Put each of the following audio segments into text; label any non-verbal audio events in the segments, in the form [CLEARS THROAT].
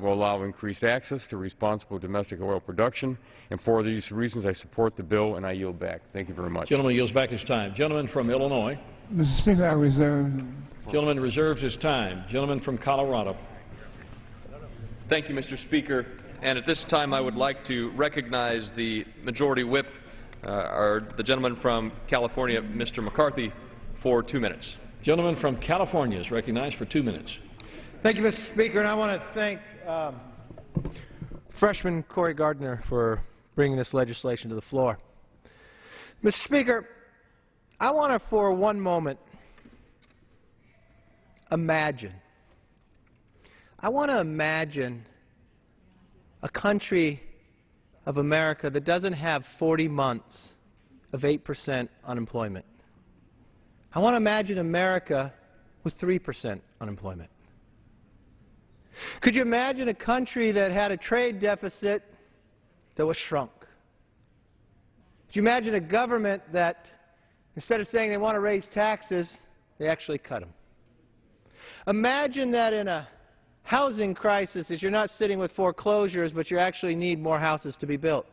will allow increased access to responsible domestic oil production. And for these reasons, I support the bill and I yield back. Thank you very much. Gentleman yields back his time. Gentleman from Illinois. Mr. Speaker, I reserve. Gentleman reserves his time. Gentleman from Colorado. Thank you, Mr. Speaker. And at this time, I would like to recognize the Majority Whip, uh, or the gentleman from California, Mr. McCarthy, for two minutes. Gentleman from California is recognized for two minutes. Thank you, Mr. Speaker, and I want to thank um, freshman Cory Gardner for bringing this legislation to the floor. Mr. Speaker, I want to, for one moment, imagine. I want to imagine a country of America that doesn't have 40 months of 8% unemployment. I want to imagine America with 3% unemployment. Could you imagine a country that had a trade deficit that was shrunk? Could you imagine a government that, instead of saying they want to raise taxes, they actually cut them? Imagine that in a housing crisis is you're not sitting with foreclosures, but you actually need more houses to be built.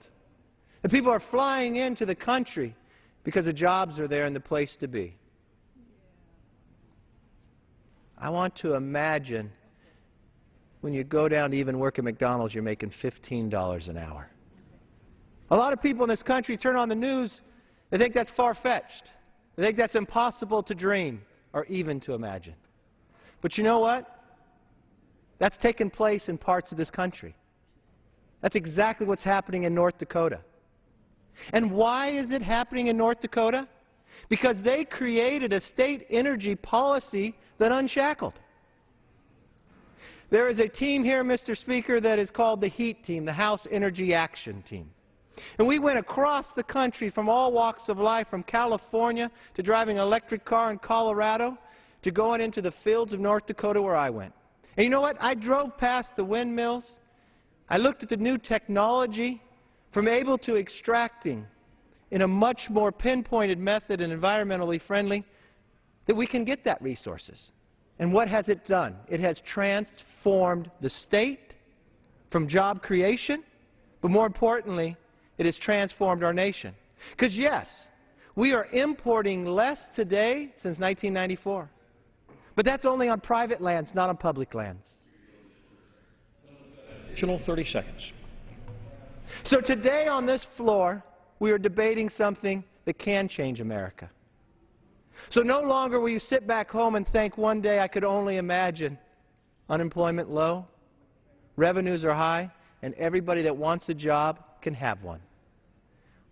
The people are flying into the country because the jobs are there and the place to be. I want to imagine when you go down to even work at McDonald's, you're making $15 an hour. A lot of people in this country turn on the news, they think that's far-fetched. They think that's impossible to dream or even to imagine. But you know what? That's taken place in parts of this country. That's exactly what's happening in North Dakota. And why is it happening in North Dakota? Because they created a state energy policy that unshackled. There is a team here, Mr. Speaker, that is called the HEAT team, the House Energy Action Team. And we went across the country from all walks of life, from California to driving an electric car in Colorado to going into the fields of North Dakota where I went. And you know what? I drove past the windmills. I looked at the new technology from able to extracting in a much more pinpointed method and environmentally friendly that we can get that resources. And what has it done? It has transformed the state from job creation, but more importantly, it has transformed our nation. Because yes, we are importing less today since 1994. But that's only on private lands, not on public lands. Additional 30 seconds. So today on this floor, we are debating something that can change America. So no longer will you sit back home and think one day I could only imagine unemployment low, revenues are high, and everybody that wants a job can have one.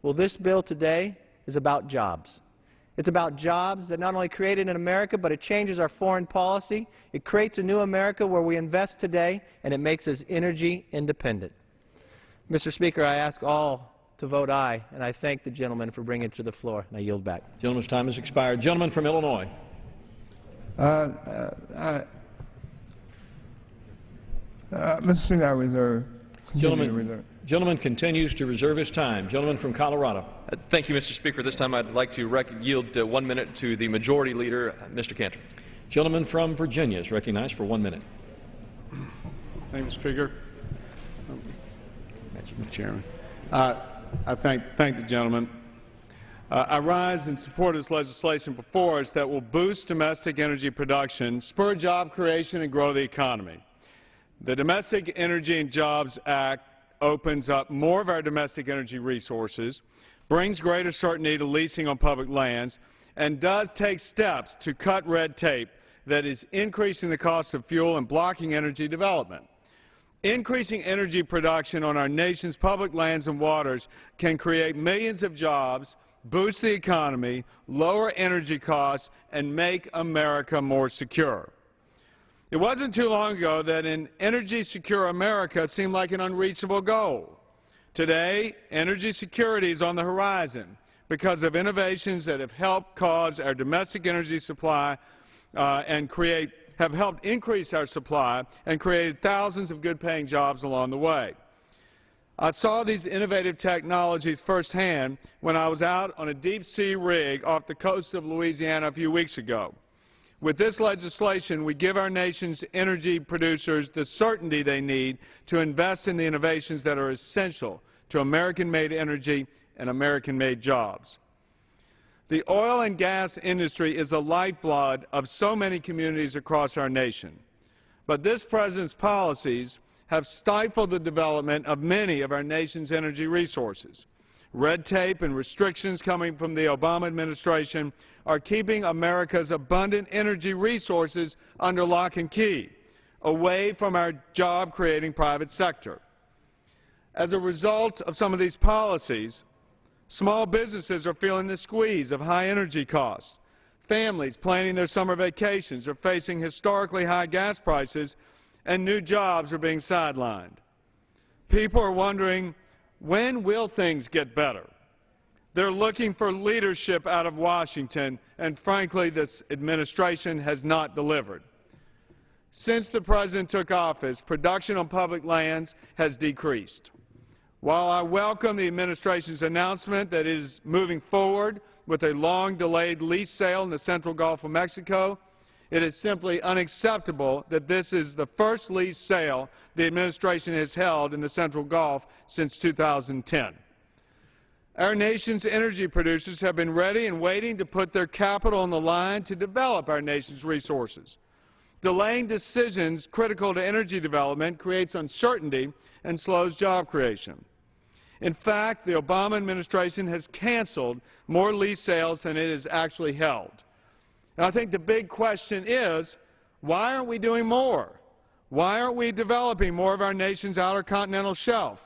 Well, this bill today is about jobs. It's about jobs that not only created in America, but it changes our foreign policy. It creates a new America where we invest today, and it makes us energy independent. Mr. Speaker, I ask all to vote aye, and I thank the gentleman for bringing it to the floor, and I yield back. Gentleman's time has expired. Gentleman from Illinois. Uh, uh, uh, Mr. Speaker, I reserve. Continue to reserve. Gentleman, gentleman continues to reserve his time. Gentleman from Colorado. Uh, Thank you, Mr. Speaker. This time I'd like to rec- yield uh, one minute to the Majority Leader, uh, Mr. Cantor. Gentleman from Virginia is recognized for one minute. Thank you, Mr. Speaker. Mr. Chairman. Uh, I thank, thank the gentleman. Uh, I rise in support of this legislation before us that will boost domestic energy production, spur job creation, and grow the economy. The Domestic Energy and Jobs Act opens up more of our domestic energy resources, brings greater certainty to leasing on public lands, and does take steps to cut red tape that is increasing the cost of fuel and blocking energy development. Increasing energy production on our nation's public lands and waters can create millions of jobs, boost the economy, lower energy costs, and make America more secure. It wasn't too long ago that an energy secure America seemed like an unreachable goal. Today, energy security is on the horizon because of innovations that have helped cause our domestic energy supply uh, and create have helped increase our supply and created thousands of good-paying jobs along the way. I saw these innovative technologies firsthand when I was out on a deep-sea rig off the coast of Louisiana a few weeks ago. With this legislation, we give our nation's energy producers the certainty they need to invest in the innovations that are essential to American-made energy and American-made jobs. The oil and gas industry is the lifeblood of so many communities across our nation. But this President's policies have stifled the development of many of our nation's energy resources. Red tape and restrictions coming from the Obama administration are keeping America's abundant energy resources under lock and key, away from our job-creating private sector. As a result of some of these policies, small businesses are feeling the squeeze of high energy costs. Families planning their summer vacations are facing historically high gas prices, and new jobs are being sidelined. People are wondering when will things get better? They're looking for leadership out of Washington, and frankly, this administration has not delivered. Since the President took office, production on public lands has decreased. While I welcome the administration's announcement that it is moving forward with a long-delayed lease sale in the central Gulf of Mexico, it is simply unacceptable that this is the first lease sale the administration has held in the Central Gulf since 2010. Our nation's energy producers have been ready and waiting to put their capital on the line to develop our nation's resources. Delaying decisions critical to energy development creates uncertainty and slows job creation. In fact, the Obama administration has canceled more lease sales than it has actually held. And I think the big question is, why aren't we doing more? Why aren't we developing more of our nation's outer continental shelf,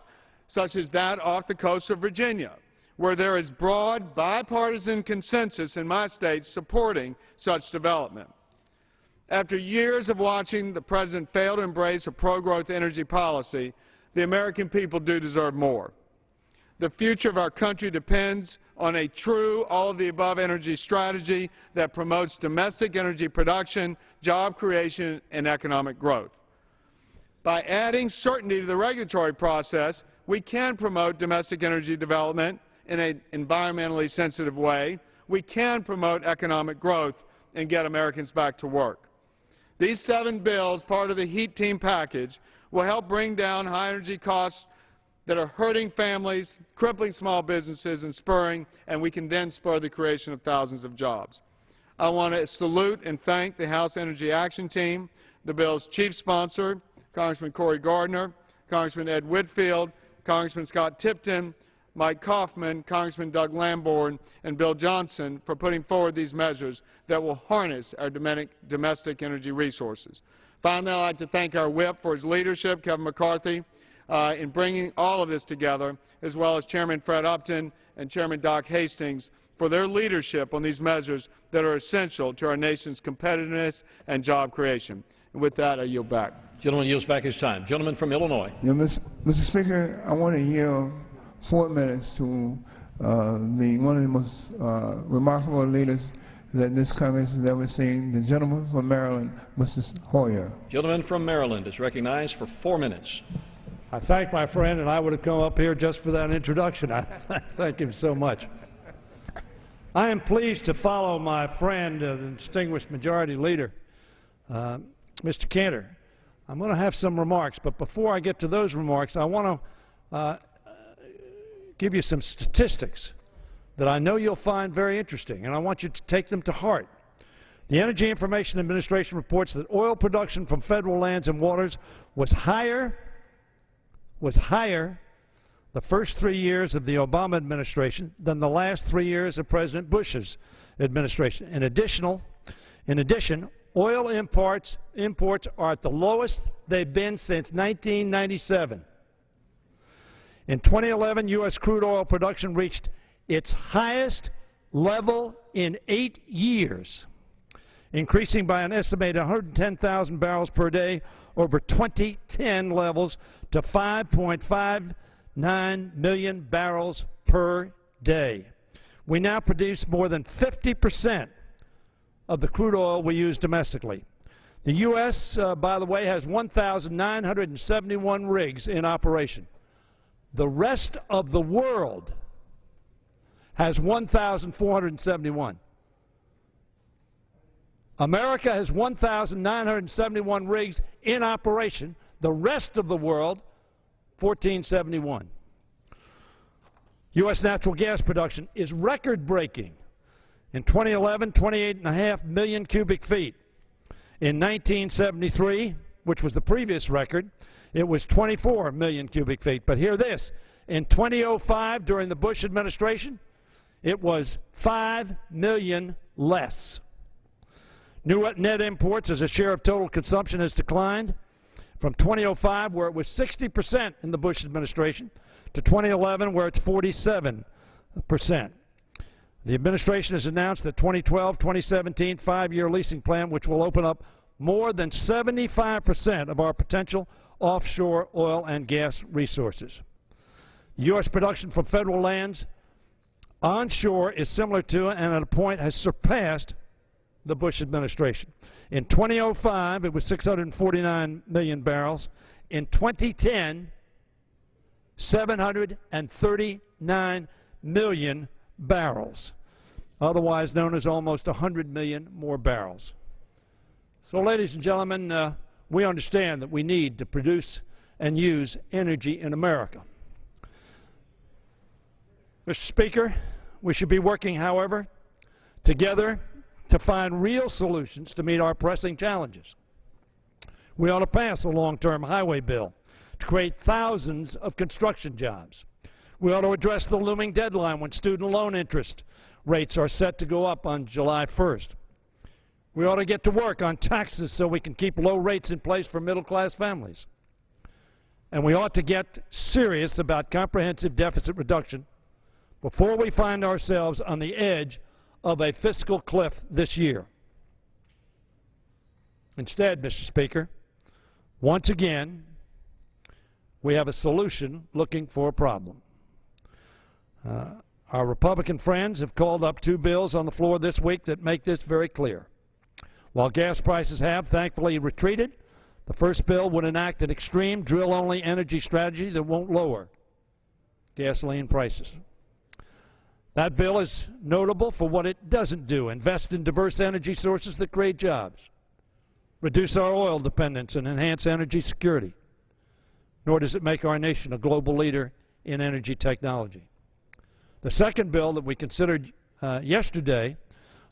such as that off the coast of Virginia, where there is broad bipartisan consensus in my state supporting such development? After years of watching the President fail to embrace a pro-growth energy policy, the American people do deserve more. The future of our country depends on a true all-of-the-above energy strategy that promotes domestic energy production, job creation, and economic growth. By adding certainty to the regulatory process, we can promote domestic energy development in an environmentally sensitive way. We can promote economic growth and get Americans back to work. These seven bills, part of the HEAT team package, will help bring down high energy costs that are hurting families, crippling small businesses, and spurring, and we can then spur the creation of thousands of jobs. I want to salute and thank the House Energy Action Team, the bill's chief sponsor, Congressman Cory Gardner, Congressman Ed Whitfield, Congressman Scott Tipton, Mike Coffman, Congressman Doug Lamborn, and Bill Johnson for putting forward these measures that will harness our domestic energy resources. Finally, I'd like to thank our whip for his leadership, Kevin McCarthy, uh, in bringing all of this together, as well as Chairman Fred Upton and Chairman Doc Hastings for their leadership on these measures that are essential to our nation's competitiveness and job creation. And with that, I yield back. Gentleman yields back his time. Gentleman from Illinois. Yeah, Mr. Mr. Speaker, I want to yield four minutes to uh, the one of the most uh, remarkable leaders that this Congress has ever seen, the gentleman from Maryland, Mr. Hoyer. Gentleman from Maryland is recognized for four minutes. I thank my friend, and I would have come up here just for that introduction. I [LAUGHS] thank him so much. I am pleased to follow my friend, uh, the distinguished majority leader, uh, Mr. Cantor, I'm going to have some remarks, but before I get to those remarks, I want to uh, give you some statistics that I know you'll find very interesting, and I want you to take them to heart. The Energy Information Administration reports that oil production from federal lands and waters was higher, was higher the first three years of the Obama administration than the last three years of President Bush's administration. In, additional, in addition, Oil imports, imports are at the lowest they've been since 1997. In 2011, U.S. crude oil production reached its highest level in eight years, increasing by an estimated 110,000 barrels per day over 2010 levels to 5.59 million barrels per day. We now produce more than 50 percent of the crude oil we use domestically. The U.S., uh, by the way, has 1,971 rigs in operation. The rest of the world has 1,471. America has 1,971 rigs in operation. The rest of the world, 1471. U.S. natural gas production is record-breaking. In 2011, 28.5 million cubic feet. In 1973, which was the previous record, it was 24 million cubic feet. But hear this, in 2005, during the Bush administration, it was 5 million less. New net imports as a share of total consumption has declined from 2005, where it was 60% in the Bush administration, to 2011, where it's 47%. The administration has announced the 2012-2017 five-year leasing plan, which will open up more than 75% of our potential offshore oil and gas resources. U.S. production from federal lands onshore is similar to and at a point has surpassed the Bush administration. In 2005, it was 649 million barrels. In 2010, 739 million barrels, otherwise known as almost 100 million more barrels. So, ladies and gentlemen, uh, we understand that we need to produce and use energy in America. Mr. Speaker, we should be working, however, together to find real solutions to meet our pressing challenges. We ought to pass a long-term highway bill to create thousands of construction jobs. We ought to address the looming deadline when student loan interest rates are set to go up on July 1st. We ought to get to work on taxes so we can keep low rates in place for middle-class families. And we ought to get serious about comprehensive deficit reduction before we find ourselves on the edge of a fiscal cliff this year. Instead, Mr. Speaker, once again, we have a solution looking for a problem. Uh, our Republican friends have called up two bills on the floor this week that make this very clear. While gas prices have, thankfully, retreated, the first bill would enact an extreme drill-only energy strategy that won't lower gasoline prices. That bill is notable for what it doesn't do. Invest in diverse energy sources that create jobs. Reduce our oil dependence and enhance energy security. Nor does it make our nation a global leader in energy technology. The second bill that we considered uh, yesterday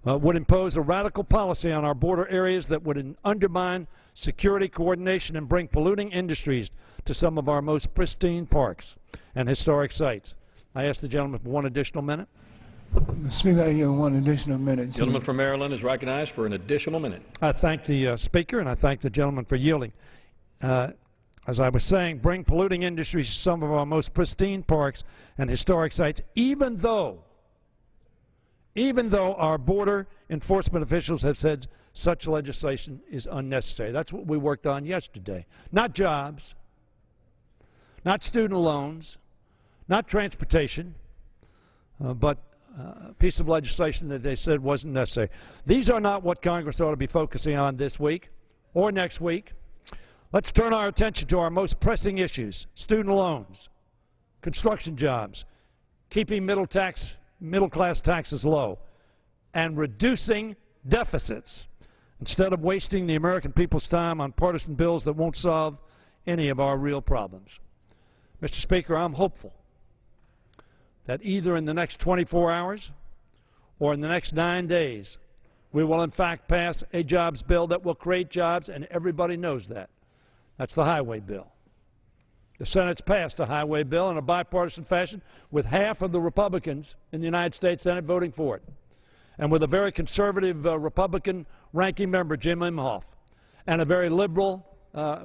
uh, would impose a radical policy on our border areas that would undermine security coordination and bring polluting industries to some of our most pristine parks and historic sites. I ask the gentleman for one additional minute. Speaker, I yield one additional minute. to- Gentleman from Maryland is recognized for an additional minute. I thank the uh, Speaker and I thank the gentleman for yielding. Uh, as I was saying, bring polluting industries to some of our most pristine parks and historic sites, even though, even though our border enforcement officials have said such legislation is unnecessary. That's what we worked on yesterday. Not jobs, not student loans, not transportation, uh, but uh, a piece of legislation that they said wasn't necessary. These are not what Congress ought to be focusing on this week or next week. Let's turn our attention to our most pressing issues, student loans, construction jobs, keeping middle, tax, middle class taxes low, and reducing deficits instead of wasting the American people's time on partisan bills that won't solve any of our real problems. Mr. Speaker, I'm hopeful that either in the next 24 hours or in the next nine days, we will in fact pass a jobs bill that will create jobs, and everybody knows that. That's the highway bill. The Senate's passed a highway bill in a bipartisan fashion with half of the Republicans in the United States Senate voting for it, and with a very conservative uh, Republican ranking member, Jim Inhofe, and a very liberal uh,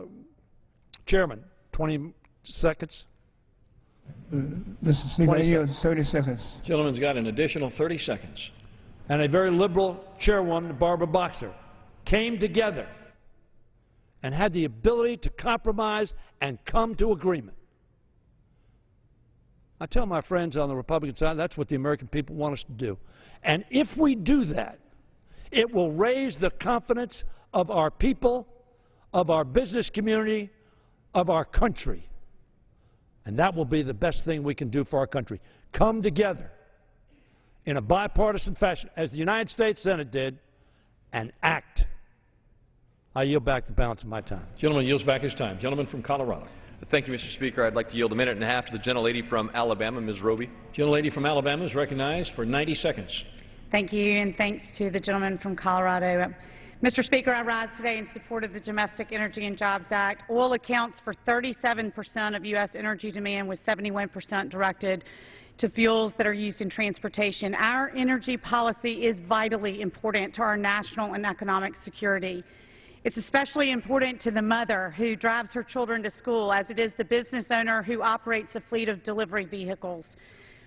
chairman. 20 seconds. Mr. Speaker, I 20 yield 30 seconds. Gentleman's got an additional 30 seconds. and a very liberal chairwoman, Barbara Boxer, came together and had the ability to compromise and come to agreement. I tell my friends on the Republican side that's what the American people want us to do. And if we do that, it will raise the confidence of our people, of our business community, of our country. And that will be the best thing we can do for our country. Come together in a bipartisan fashion, as the United States Senate did, and act. I yield back the balance of my time. Gentleman yields back his time. Gentleman from Colorado. Thank you, Mr. Speaker. I'd like to yield a minute and a half to the gentlelady from Alabama, Ms. Roby. Gentlelady from Alabama is recognized for 90 seconds. Thank you, and thanks to the gentleman from Colorado. Mr. Speaker, I rise today in support of the Domestic Energy and Jobs Act. Oil accounts for 37 percent of U.S. energy demand, with 71 percent directed to fuels that are used in transportation. Our energy policy is vitally important to our national and economic security. It's especially important to the mother who drives her children to school, as it is the business owner who operates a fleet of delivery vehicles.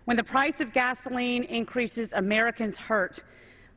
When the price of gasoline increases, Americans hurt.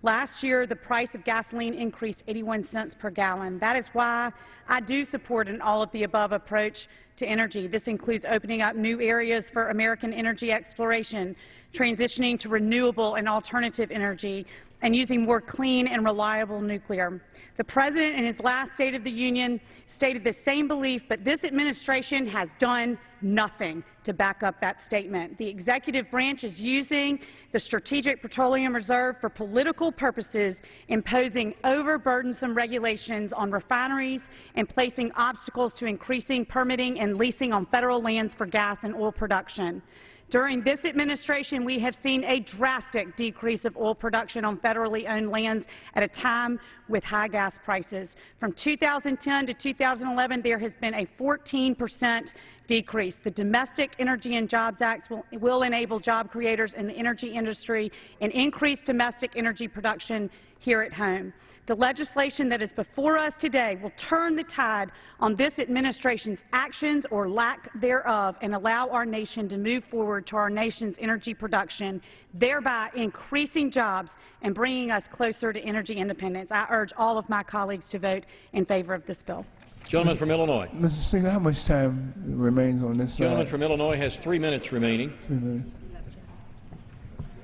Last year, the price of gasoline increased 81 cents per gallon. That is why I do support an all-of-the-above approach to energy. This includes opening up new areas for American energy exploration, transitioning to renewable and alternative energy, and using more clean and reliable nuclear. The President, in his last State of the Union, stated the same belief, but this administration has done nothing to back up that statement. The executive branch is using the Strategic Petroleum Reserve for political purposes, imposing overburdensome regulations on refineries and placing obstacles to increasing permitting and leasing on federal lands for gas and oil production. During this administration, we have seen a drastic decrease of oil production on federally owned lands at a time with high gas prices. From 2010 to 2011, there has been a 14 percent decrease. The Domestic Energy and Jobs Act will, will enable job creators in the energy industry and increase domestic energy production here at home. The legislation that is before us today will turn the tide on this administration's actions or lack thereof and allow our nation to move forward to our nation's energy production, thereby increasing jobs and bringing us closer to energy independence. I urge all of my colleagues to vote in favor of this bill. Gentleman from Illinois. Mr. Speaker, how much time remains on this Gentleman side? from Illinois has three minutes remaining. Three minutes.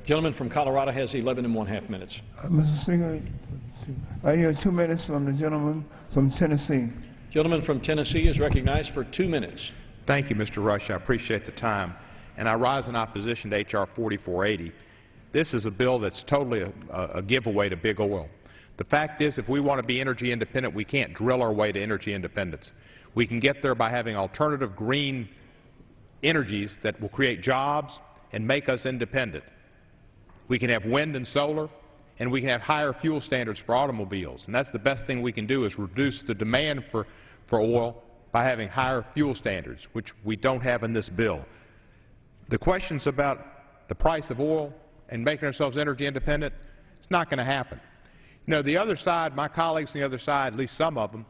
Gentleman from Colorado has 11 and one half minutes. Uh, Mr. Speaker, I hear two minutes from the gentleman from Tennessee. Gentleman from Tennessee is recognized for two minutes. Thank you, Mr. Rush. I appreciate the time. And I rise in opposition to H.R. 4480. This is a bill that's totally a, a giveaway to big oil. The fact is, if we want to be energy independent, we can't drill our way to energy independence. We can get there by having alternative green energies that will create jobs and make us independent. We can have wind and solar, and we can have higher fuel standards for automobiles. And that's the best thing we can do is reduce the demand for, for oil by having higher fuel standards, which we don't have in this bill. The questions about the price of oil and making ourselves energy independent, it's not going to happen. You know, the other side, my colleagues on the other side, at least some of them,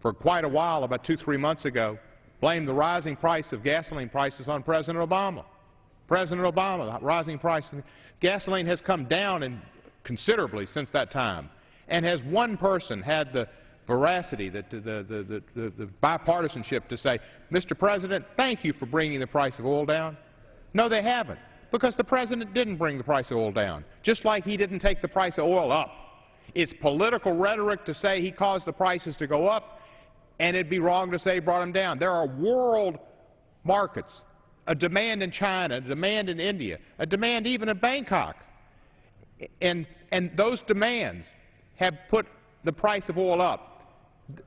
for quite a while, about two, three months ago, blamed the rising price of gasoline prices on President Obama. President Obama, the rising price. Of gasoline has come down in considerably since that time. And has one person had the veracity, the, the, the, the, bipartisanship to say, Mr. President, thank you for bringing the price of oil down? No, they haven't, because the President didn't bring the price of oil down, just like he didn't take the price of oil up. It's political rhetoric to say he caused the prices to go up, and it'd be wrong to say he brought them down. There are world markets, a demand in China, a demand in India, a demand even in Bangkok. And, and those demands have put the price of oil up.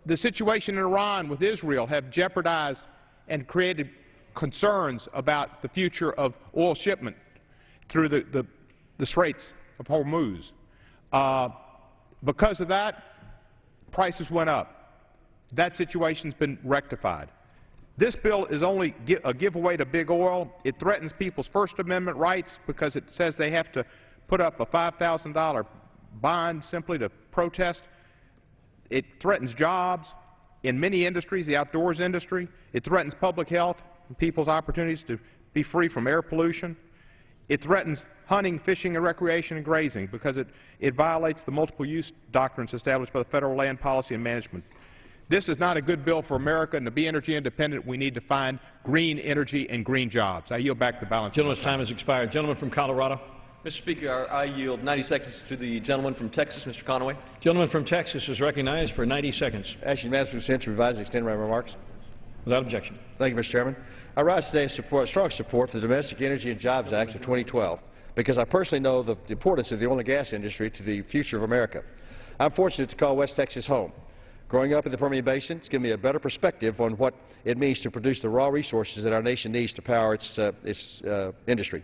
The situation in Iran with Israel have jeopardized and created concerns about the future of oil shipment through the, the, the Straits of Hormuz. Uh, because of that, prices went up. That situation's been rectified. This bill is only gi a giveaway to big oil. It threatens people's First Amendment rights because it says they have to put up a $5,000 bond simply to protest. It threatens jobs in many industries, the outdoors industry. It threatens public health and people's opportunities to be free from air pollution. It threatens hunting, fishing, and recreation and grazing because it, it violates the multiple use doctrines established by the Federal Land Policy and Management. This is not a good bill for America, and to be energy independent, we need to find green energy and green jobs. I yield back the balance. Gentleman's time has expired. Gentleman from Colorado. Mr. Speaker, I yield 90 seconds to the gentleman from Texas, Mr. Conaway. The gentleman from Texas is recognized for 90 seconds. Actually, Madam Consent to revise and extend my remarks. Without objection. Thank you, Mr. Chairman. I rise today in support, strong support for the Domestic Energy and Jobs Act of 2012 because I personally know the importance of the oil and gas industry to the future of America. I'm fortunate to call West Texas home. Growing up in the Permian Basin, it's given me a better perspective on what it means to produce the raw resources that our nation needs to power its, uh, its uh, industry.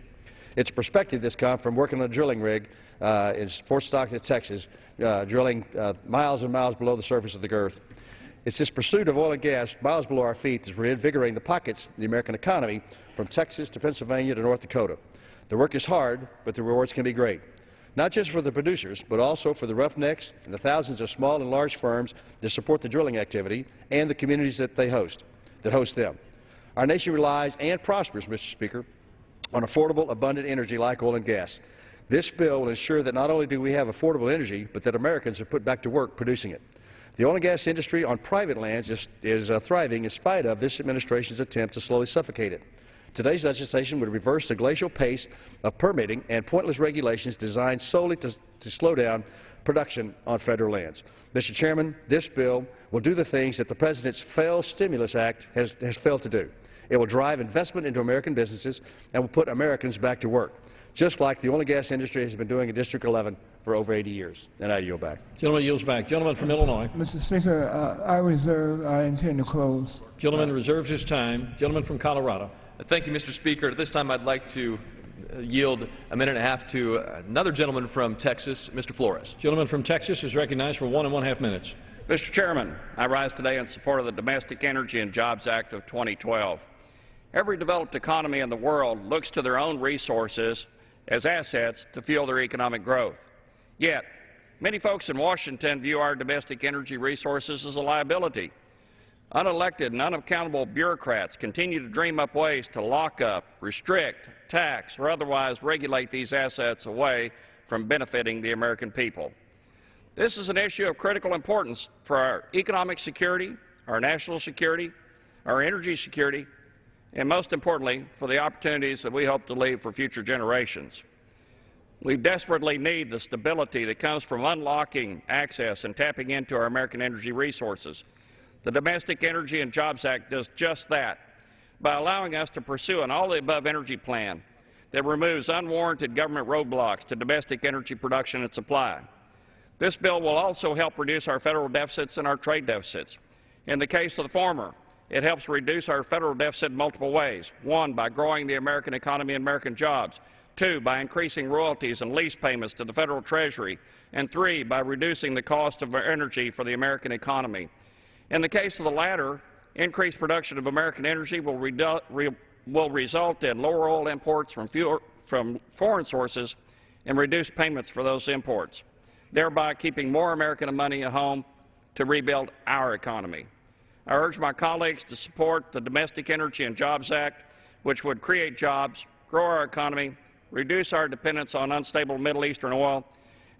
It's perspective that's come from working on a drilling rig uh, in Fort Stockton, Texas, uh, drilling uh, miles and miles below the surface of the earth. It's this pursuit of oil and gas miles below our feet that's reinvigorating the pockets of the American economy from Texas to Pennsylvania to North Dakota. The work is hard, but the rewards can be great. Not just for the producers, but also for the roughnecks and the thousands of small and large firms that support the drilling activity and the communities that they host, that host them. Our nation relies and prospers, Mr. Speaker, on affordable, abundant energy like oil and gas. This bill will ensure that not only do we have affordable energy, but that Americans are put back to work producing it. The oil and gas industry on private lands is, is uh, thriving in spite of this administration's attempt to slowly suffocate it. Today's legislation would reverse the glacial pace of permitting and pointless regulations designed solely to, to slow down production on federal lands. Mr. Chairman, this bill will do the things that the President's failed stimulus act has, has failed to do. It will drive investment into American businesses and will put Americans back to work, just like the oil and gas industry has been doing in District 11 for over 80 years. And I yield back. Gentleman yields back. Gentleman from Illinois. Mr. Speaker, uh, I reserve, I intend to close. Gentleman reserves his time. Gentleman from Colorado. Thank you, Mr. Speaker. At this time, I'd like to uh, yield a minute and a half to another gentleman from Texas, Mr. Flores. Gentleman from Texas is recognized for one and one-half minutes. Mr. Chairman, I rise today in support of the Domestic Energy and Jobs Act of 2012. Every developed economy in the world looks to their own resources as assets to fuel their economic growth. Yet, many folks in Washington view our domestic energy resources as a liability. Unelected and unaccountable bureaucrats continue to dream up ways to lock up, restrict, tax, or otherwise regulate these assets away from benefiting the American people. This is an issue of critical importance for our economic security, our national security, our energy security, and most importantly, for the opportunities that we hope to leave for future generations. We desperately need the stability that comes from unlocking access and tapping into our American energy resources. The Domestic Energy and Jobs Act does just that by allowing us to pursue an all-of-the-above energy plan that removes unwarranted government roadblocks to domestic energy production and supply. This bill will also help reduce our federal deficits and our trade deficits. In the case of the former, it helps reduce our federal deficit in multiple ways. One, by growing the American economy and American jobs. Two, by increasing royalties and lease payments to the federal treasury. And three, by reducing the cost of energy for the American economy. In the case of the latter, increased production of American energy will, re will result in lower oil imports from, from foreign sources and reduced payments for those imports, thereby keeping more American money at home to rebuild our economy. I urge my colleagues to support the Domestic Energy and Jobs Act, which would create jobs, grow our economy, reduce our dependence on unstable Middle Eastern oil,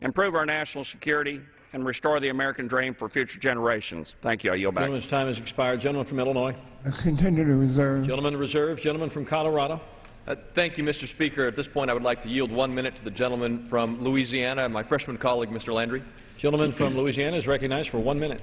improve our national security, and restore the American dream for future generations. Thank you. I yield back. Gentleman's time has expired. Gentleman from Illinois. I continue to reserve. Gentleman reserves. Gentleman from Colorado. Uh, thank you, Mr. Speaker. At this point, I would like to yield one minute to the gentleman from Louisiana, my freshman colleague, Mr. Landry. Gentleman from Louisiana is recognized for one minute.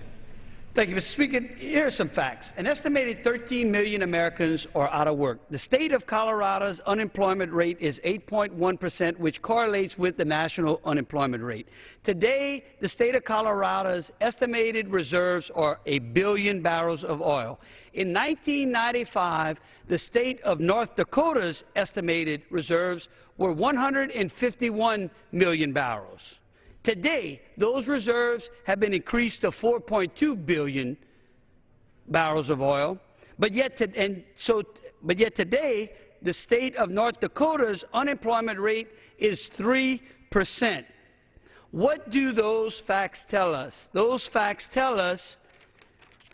Thank you, Mr. Speaker. Here are some facts. An estimated 13 million Americans are out of work. The state of Colorado's unemployment rate is 8.1 percent, which correlates with the national unemployment rate. Today, the state of Colorado's estimated reserves are a billion barrels of oil. In 1995, the state of North Dakota's estimated reserves were 151 million barrels. Today, those reserves have been increased to 4.2 billion barrels of oil, but yet, to, and so, but yet today, the state of North Dakota's unemployment rate is 3 percent. What do those facts tell us? Those facts tell us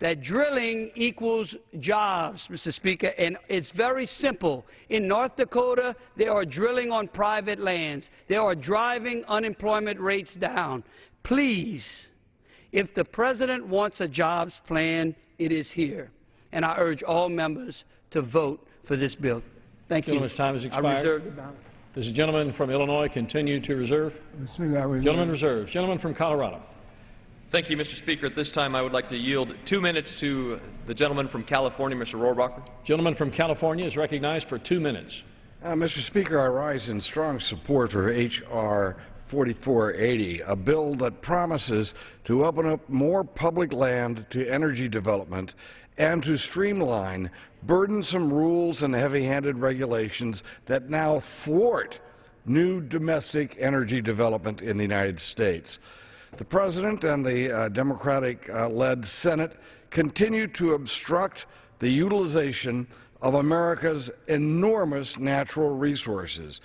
that drilling equals jobs, Mr. Speaker, and it's very simple. In North Dakota, they are drilling on private lands. They are driving unemployment rates down. Please, if the President wants a jobs plan, it is here. And I urge all members to vote for this bill. Thank you. Gentleman's time has I expired. reserve the balance. Does the gentleman from Illinois continue to reserve? Mr. Speaker, I reserve. Gentleman reserves. Gentleman from Colorado. Thank you, Mr. Speaker. At this time, I would like to yield two minutes to the gentleman from California, Mr. Rohrabacher. Gentleman from California is recognized for two minutes. Uh, Mr. Speaker, I rise in strong support for H.R. 4480, a bill that promises to open up more public land to energy development and to streamline burdensome rules and heavy-handed regulations that now thwart new domestic energy development in the United States. The President and the uh, Democratic-led Senate continue to obstruct the utilization of America's enormous natural resources.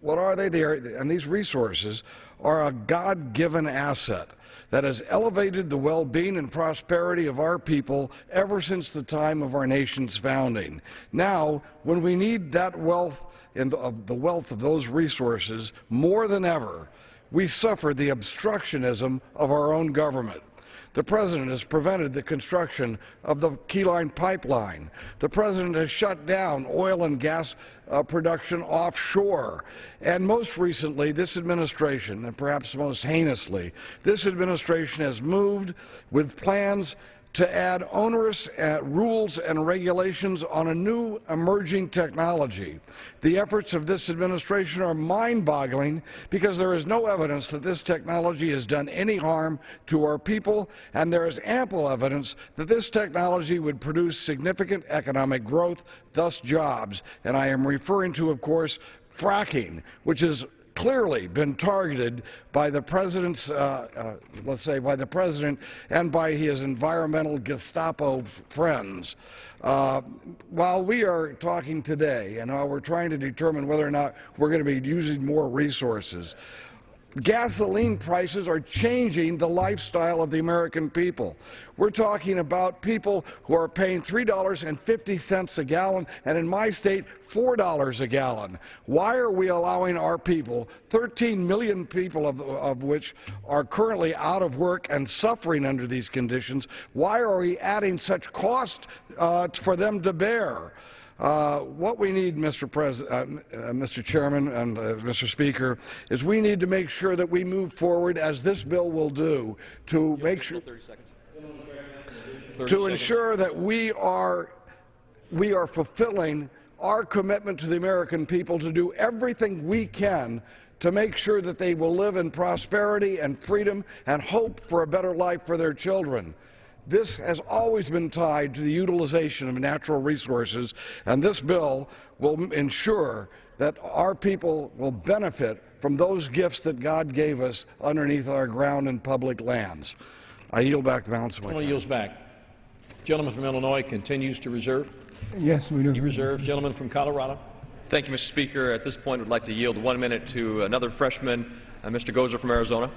What are they? they are, and these resources are a God-given asset that has elevated the well-being and prosperity of our people ever since the time of our nation's founding. Now, when we need that wealth and the wealth of those resources more than ever, we suffer the obstructionism of our own government. The President has prevented the construction of the Keystone pipeline. The President has shut down oil and gas uh, production offshore. And most recently, this administration, and perhaps most heinously, this administration has moved with plans to add onerous uh, rules and regulations on a new emerging technology. The efforts of this administration are mind-boggling because there is no evidence that this technology has done any harm to our people, and there is ample evidence that this technology would produce significant economic growth, thus jobs. And I am referring to, of course, fracking, which is clearly been targeted by the president's, uh, uh, let's say, by the president and by his environmental Gestapo friends. Uh, while we are talking today and while we're trying to determine whether or not we're going to be using more resources, gasoline prices are changing the lifestyle of the American people. We're talking about people who are paying $3.50 a gallon, and in my state, $4 a gallon. Why are we allowing our people, 13 million people of, of which are currently out of work and suffering under these conditions, why are we adding such cost uh, for them to bear? Uh, what we need, Mr. Pres uh, uh, Mr. Chairman and uh, Mr. Speaker, is we need to make sure that we move forward, as this bill will do, to make sure to ensure that we are we are fulfilling our commitment to the American people to do everything we can to make sure that they will live in prosperity and freedom and hope for a better life for their children. This has always been tied to the utilization of natural resources, and this bill will ensure that our people will benefit from those gifts that God gave us underneath our ground and public lands. I yield back the balance of my Gentleman time. yields back. Gentleman from Illinois continues to reserve. Yes, we do. He reserves. Gentleman from Colorado. Thank you, Mr. Speaker. At this point, I'd like to yield one minute to another freshman, uh, Mr. Gosar from Arizona.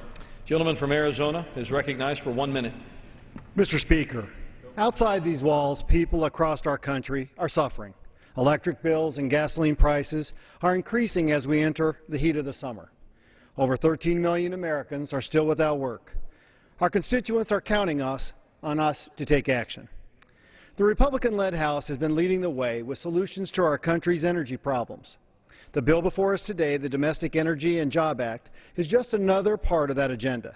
Gentleman from Arizona is recognized for one minute. Mr. Speaker, outside these walls, people across our country are suffering. Electric bills and gasoline prices are increasing as we enter the heat of the summer. Over 13 million Americans are still without work. Our constituents are counting us on us to take action. The Republican-led House has been leading the way with solutions to our country's energy problems. The bill before us today, the Domestic Energy and Job Act, is just another part of that agenda.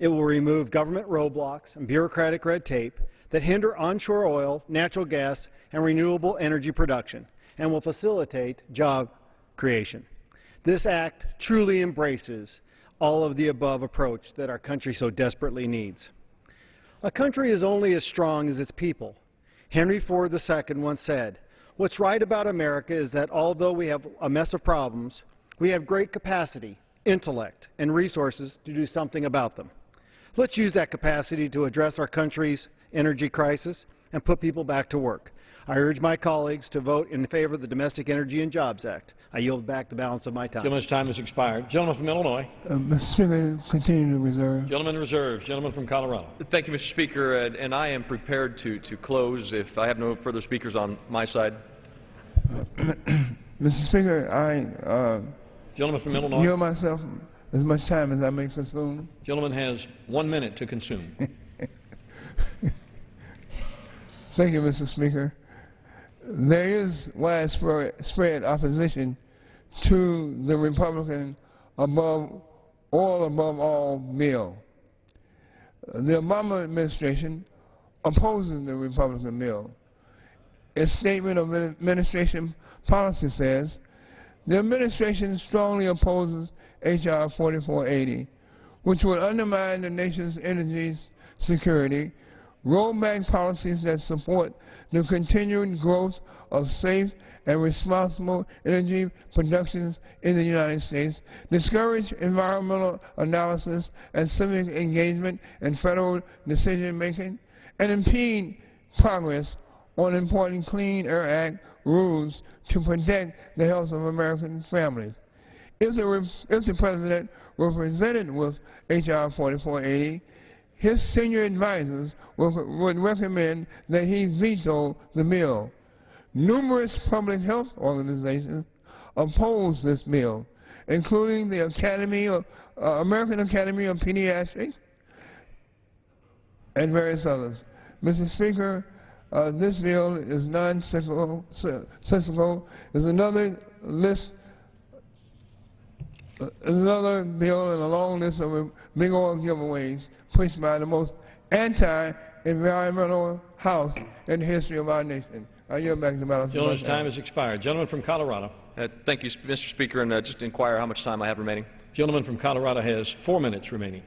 It will remove government roadblocks and bureaucratic red tape that hinder onshore oil, natural gas, and renewable energy production, and will facilitate job creation. This act truly embraces all of the above approach that our country so desperately needs. A country is only as strong as its people. Henry Ford II once said, What's right about America is that although we have a mess of problems, we have great capacity, intellect, and resources to do something about them. Let's use that capacity to address our country's energy crisis and put people back to work. I urge my colleagues to vote in favor of the Domestic Energy and Jobs Act. I yield back the balance of my time. Gentleman's time has expired. Gentleman from Illinois. Uh, Mr. Speaker, continue to reserve. Gentleman reserves. Gentleman from Colorado. Thank you, Mr. Speaker, and, and I am prepared to, to close if I have no further speakers on my side. [CLEARS THROAT] Mr. Speaker, I uh, Gentleman from Illinois. yield myself as much time as I may consume. Gentleman has one minute to consume. [LAUGHS] Thank you, Mr. Speaker. There is widespread opposition to the Republican above all above all bill. The Obama administration opposes the Republican bill. A statement of administration policy says the administration strongly opposes H.R. 4480, which would undermine the nation's energy security, roll back policies that support the continued growth of safe and responsible energy productions in the United States, discourage environmental analysis and civic engagement in federal decision-making, and impede progress on important Clean Air Act rules to protect the health of American families. If the, if the President were presented with H.R. 4480, his senior advisors would, would recommend that he veto the bill. Numerous public health organizations oppose this bill, including the Academy of, uh, American Academy of Pediatrics and various others. Mr. Speaker, uh, this bill is nonsensical. sensical. Is another list, another bill in a long list of big oil giveaways pushed by the most anti-environmental House in the history of our nation. I yield back the balance. of Gentleman's time has expired. Gentleman from Colorado. Uh, Thank you, Mr. Speaker, and uh, just inquire how much time I have remaining. Gentleman from Colorado has four minutes remaining.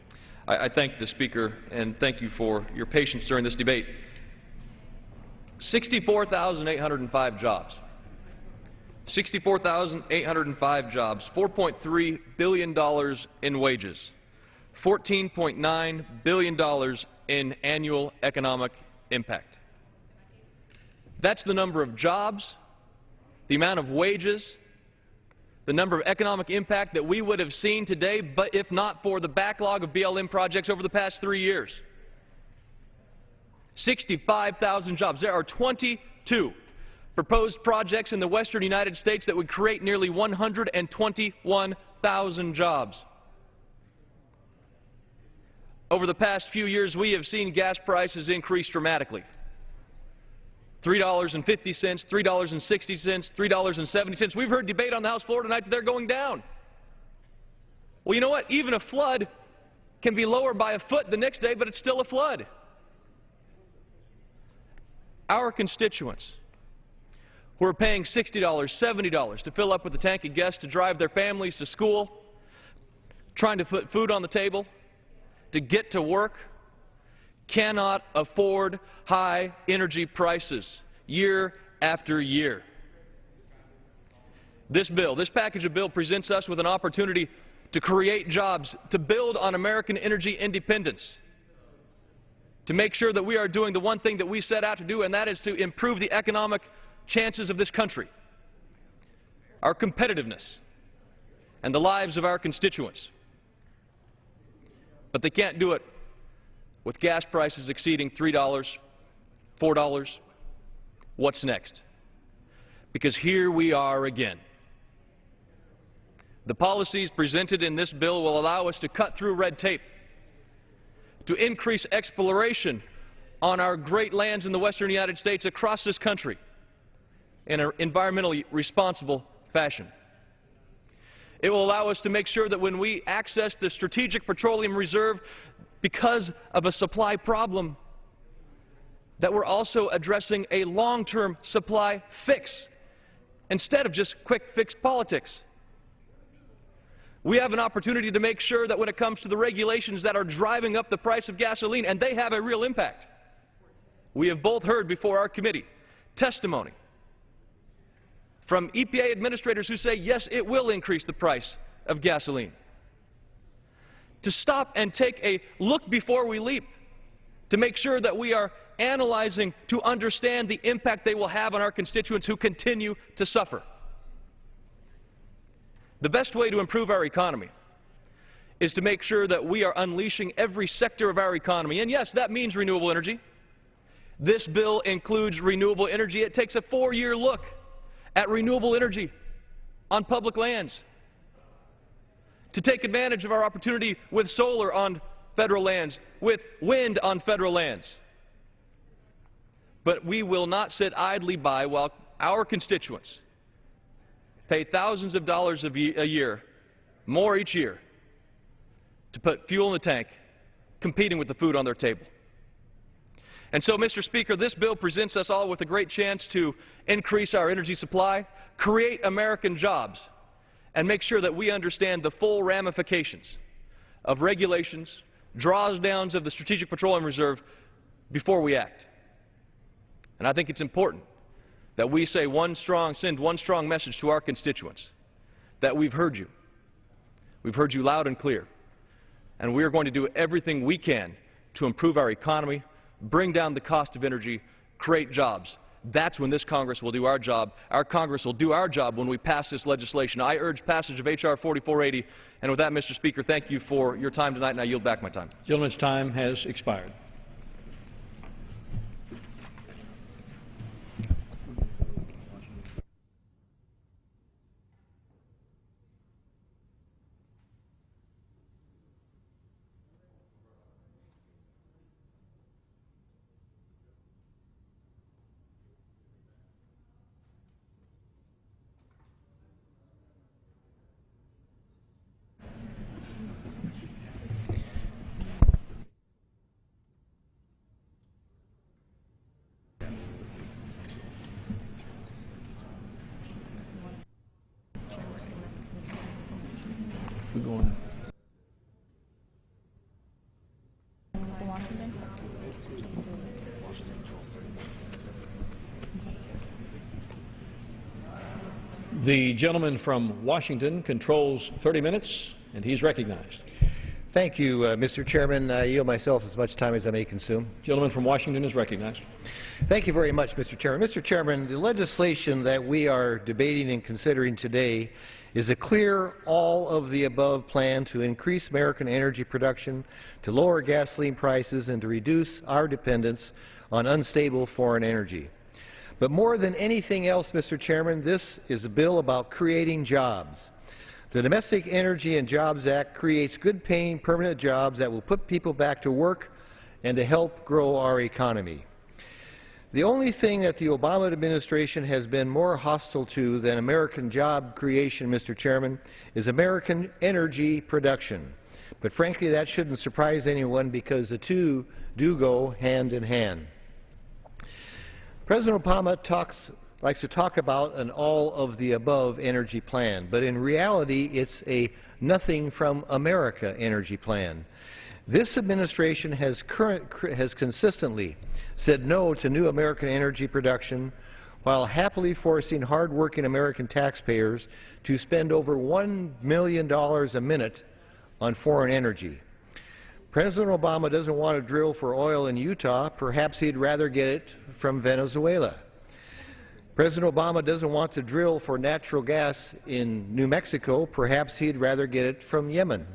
I, I thank the Speaker and thank you for your patience during this debate. 64,805 jobs. 64,805 jobs, $4.3 billion in wages, $14.9 billion in annual economic impact. That's the number of jobs, the amount of wages, the number of economic impact that we would have seen today, but if not for the backlog of BLM projects over the past three years. 65,000 jobs. There are 22 proposed projects in the western United States that would create nearly 121,000 jobs. Over the past few years, we have seen gas prices increase dramatically. $3.50, $3.60, $3.70. We've heard debate on the House floor tonight that they're going down. Well, you know what? Even a flood can be lower by a foot the next day, but it's still a flood. Our constituents who are paying $60, $70 to fill up with a tank of gas to drive their families to school, trying to put food on the table, to get to work, cannot afford high energy prices year after year. This bill, this package of bill presents us with an opportunity to create jobs, to build on American energy independence, to make sure that we are doing the one thing that we set out to do, and that is to improve the economic chances of this country, our competitiveness, and the lives of our constituents. But they can't do it with gas prices exceeding $3, $4, what's next? Because here we are again. The policies presented in this bill will allow us to cut through red tape, to increase exploration on our great lands in the western United States across this country in an environmentally responsible fashion. It will allow us to make sure that when we access the Strategic Petroleum Reserve because of a supply problem, that we're also addressing a long-term supply fix instead of just quick fix politics. We have an opportunity to make sure that when it comes to the regulations that are driving up the price of gasoline, and they have a real impact, we have both heard before our committee testimony from EPA administrators who say, yes, it will increase the price of gasoline. To stop and take a look before we leap, to make sure that we are analyzing to understand the impact they will have on our constituents who continue to suffer. The best way to improve our economy is to make sure that we are unleashing every sector of our economy. And yes, that means renewable energy. This bill includes renewable energy. It takes a four-year look at renewable energy on public lands, to take advantage of our opportunity with solar on federal lands, with wind on federal lands. But we will not sit idly by while our constituents pay thousands of dollars a year, more each year, to put fuel in the tank, competing with the food on their table. And so, Mr. Speaker, this bill presents us all with a great chance to increase our energy supply, create American jobs, and make sure that we understand the full ramifications of regulations, draws downs of the Strategic Petroleum Reserve before we act. And I think it's important that we say one strong, send one strong message to our constituents, that we've heard you. We've heard you loud and clear. And we are going to do everything we can to improve our economy, bring down the cost of energy, create jobs. That's when this Congress will do our job. Our Congress will do our job when we pass this legislation. I urge passage of H.R. 4480. And with that, Mr. Speaker, thank you for your time tonight, and I yield back my time. Gentleman's time has expired. We're going. The gentleman from Washington controls 30 minutes, and he's recognized. Thank you, uh, Mr. Chairman. I yield myself as much time as I may consume. Gentleman from Washington is recognized. Thank you very much, Mr. Chairman. Mr. Chairman, the legislation that we are debating and considering today is a clear all-of-the-above plan to increase American energy production, to lower gasoline prices, and to reduce our dependence on unstable foreign energy. But more than anything else, Mr. Chairman, this is a bill about creating jobs. The Domestic Energy and Jobs Act creates good-paying permanent jobs that will put people back to work and to help grow our economy. The only thing that the Obama administration has been more hostile to than American job creation, Mr. Chairman, is American energy production. But frankly, that shouldn't surprise anyone because the two do go hand in hand. President Obama talks, likes to talk about an all-of-the-above energy plan, but in reality, it's a nothing from America energy plan. This administration has, current, has consistently said no to new American energy production while happily forcing hard-working American taxpayers to spend over $1 million a minute on foreign energy. President Obama doesn't want to drill for oil in Utah. Perhaps he'd rather get it from Venezuela. President Obama doesn't want to drill for natural gas in New Mexico. Perhaps he'd rather get it from Yemen.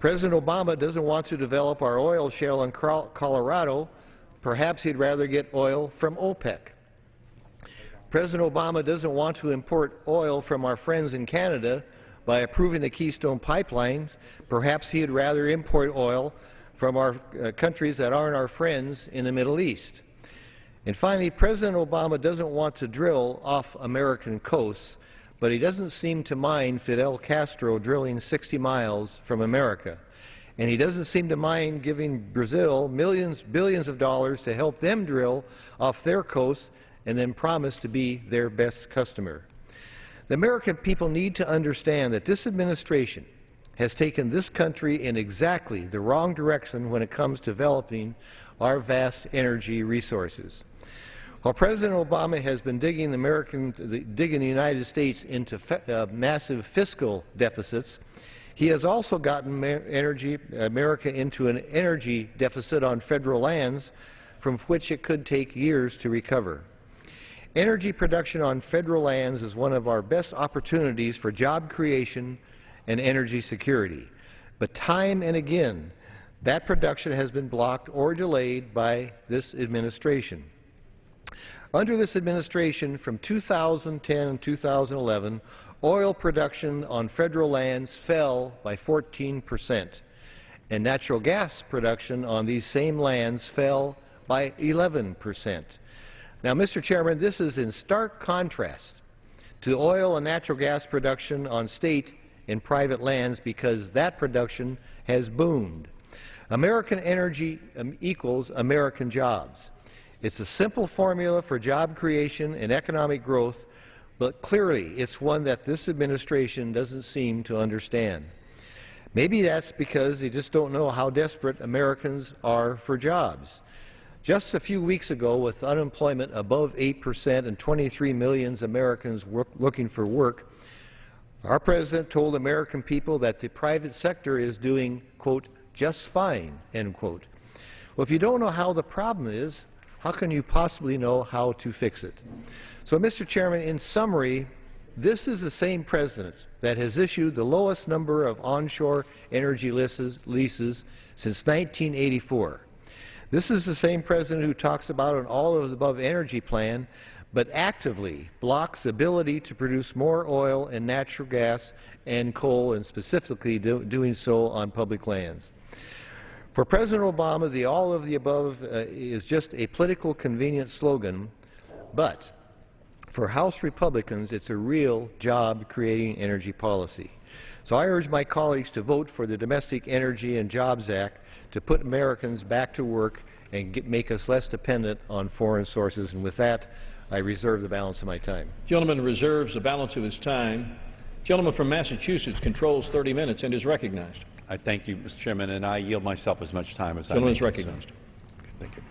President Obama doesn't want to develop our oil shale in Colorado. Perhaps he'd rather get oil from OPEC. President Obama doesn't want to import oil from our friends in Canada by approving the Keystone pipelines. Perhaps he'd rather import oil from our uh, countries that aren't our friends in the Middle East. And finally, President Obama doesn't want to drill off American coasts, but he doesn't seem to mind Fidel Castro drilling 60 miles from America. And he doesn't seem to mind giving Brazil millions, billions of dollars to help them drill off their coasts and then promise to be their best customer. The American people need to understand that this administration has taken this country in exactly the wrong direction when it comes to developing our vast energy resources. While President Obama has been digging the, American, the, digging the United States into uh, massive fiscal deficits, he has also gotten energy, America into an energy deficit on federal lands from which it could take years to recover. Energy production on federal lands is one of our best opportunities for job creation and energy security. But time and again, that production has been blocked or delayed by this administration. Under this administration, from 2010 and 2011, oil production on federal lands fell by 14 percent, and natural gas production on these same lands fell by 11 percent. Now, Mr. Chairman, this is in stark contrast to oil and natural gas production on state and private lands because that production has boomed. American energy um, equals American jobs. It's a simple formula for job creation and economic growth, but clearly it's one that this administration doesn't seem to understand. Maybe that's because they just don't know how desperate Americans are for jobs. Just a few weeks ago, with unemployment above 8% and 23 million Americans looking for work, our president told American people that the private sector is doing, quote, just fine, end quote. Well, if you don't know how the problem is, how can you possibly know how to fix it? So, Mr. Chairman, in summary, this is the same president that has issued the lowest number of onshore energy leases, leases since 1984. This is the same president who talks about an all-of-the-above energy plan, but actively blocks ability to produce more oil and natural gas and coal, and specifically do, doing so on public lands. For President Obama, the all-of-the-above uh, is just a political convenience slogan, but for House Republicans, it's a real job-creating energy policy. So I urge my colleagues to vote for the Domestic Energy and Jobs Act to put Americans back to work and get, make us less dependent on foreign sources. And with that, I reserve the balance of my time. Gentleman reserves the balance of his time. Gentleman from Massachusetts controls 30 minutes and is recognized. I thank you, Mr. Chairman, and I yield myself as much time as I Gentleman may is consume. recognized. Thank you.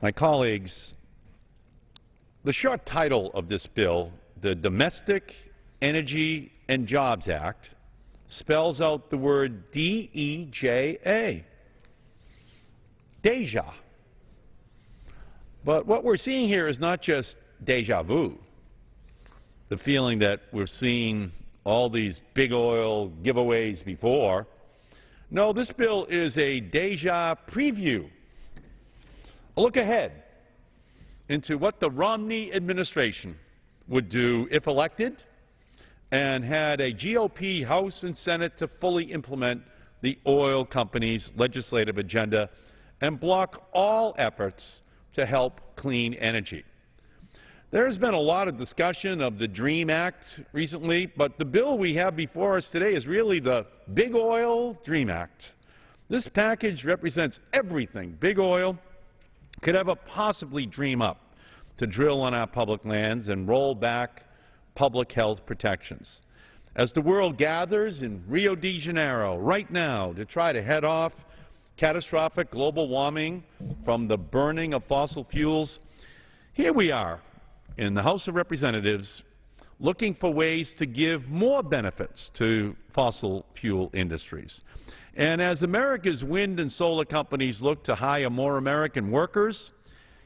My colleagues, the short title of this bill, the Domestic Energy and Jobs Act, spells out the word D-E-J-A. Deja. But what we're seeing here is not just deja vu, the feeling that we're seeing all these big oil giveaways before. No, this bill is a deja preview, a look ahead into what the Romney administration would do if elected and had a GOP House and Senate to fully implement the oil company's legislative agenda and block all efforts to help clean energy. There has been a lot of discussion of the DREAM Act recently, but the bill we have before us today is really the Big Oil DREAM Act. This package represents everything big oil could ever possibly dream up to drill on our public lands and roll back public health protections. As the world gathers in Rio de Janeiro right now to try to head off catastrophic global warming from the burning of fossil fuels, here we are in the House of Representatives looking for ways to give more benefits to fossil fuel industries. And as America's wind and solar companies look to hire more American workers,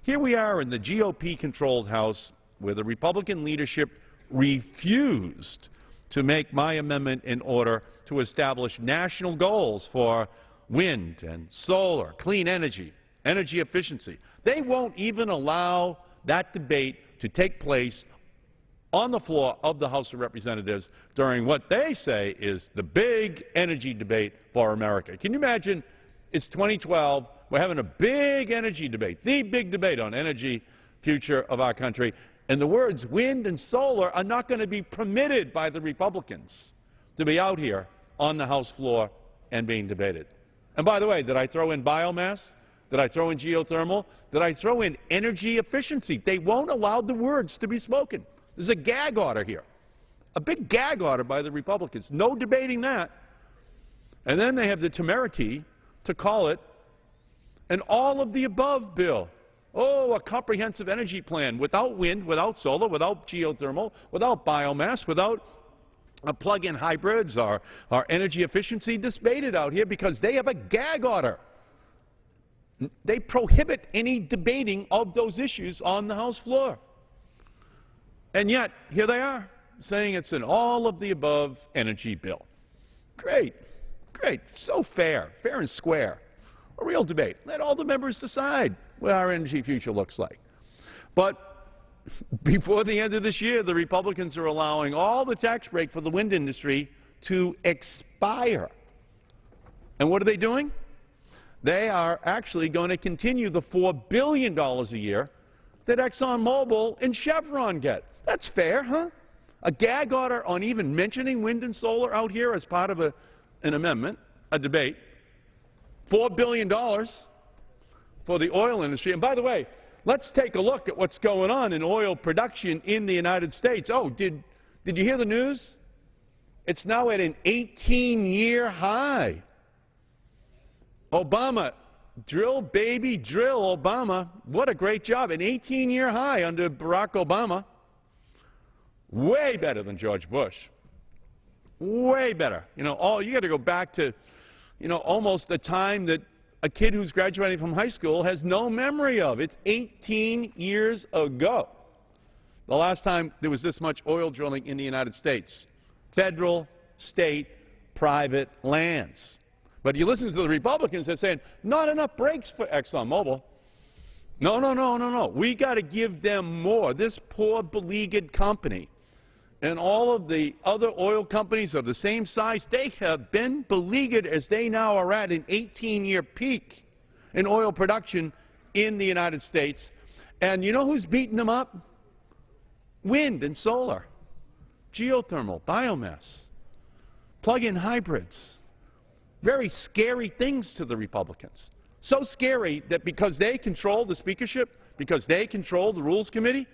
here we are in the GOP-controlled House where the Republican leadership refused to make my amendment in order to establish national goals for wind and solar, clean energy, energy efficiency. They won't even allow that debate to take place on the floor of the House of Representatives during what they say is the big energy debate for America. Can you imagine? It's 2012. We're having a big energy debate, the big debate on energy future of our country. And the words wind and solar are not going to be permitted by the Republicans to be out here on the House floor and being debated. And by the way, did I throw in biomass? Did I throw in geothermal? Did I throw in energy efficiency? They won't allow the words to be spoken. There's a gag order here, a big gag order by the Republicans. No debating that. And then they have the temerity to call it an all-of-the-above bill. Oh, a comprehensive energy plan without wind, without solar, without geothermal, without biomass, without plug-in hybrids or, or energy efficiency debated out here because they have a gag order. They prohibit any debating of those issues on the House floor. And yet, here they are, saying it's an all-of-the-above energy bill. Great, great, so fair, fair and square. A real debate. Let all the members decide what our energy future looks like. But [LAUGHS] before the end of this year, the Republicans are allowing all the tax break for the wind industry to expire. And what are they doing? They are actually going to continue the $4 billion a year that ExxonMobil and Chevron get. That's fair, huh? A gag order on even mentioning wind and solar out here as part of a, an amendment, a debate. $4 billion for the oil industry. And by the way, let's take a look at what's going on in oil production in the United States. Oh, did, did you hear the news? It's now at an 18-year high. Obama, drill, baby, drill, Obama. What a great job. An 18-year high under Barack Obama. Way better than George Bush. Way better. You know, all you got to go back to, you know, almost the time that a kid who's graduating from high school has no memory of. It's 18 years ago. The last time there was this much oil drilling in the United States. Federal, state, private lands. But you listen to the Republicans, they're saying, not enough breaks for ExxonMobil. No, no, no, no, no. We got to give them more. This poor, beleaguered company and all of the other oil companies of the same size, they have been beleaguered as they now are at an 18-year peak in oil production in the United States. And you know who's beating them up? Wind and solar, geothermal, biomass, plug-in hybrids. Very scary things to the Republicans. So scary that because they control the speakership, because they control the Rules Committee,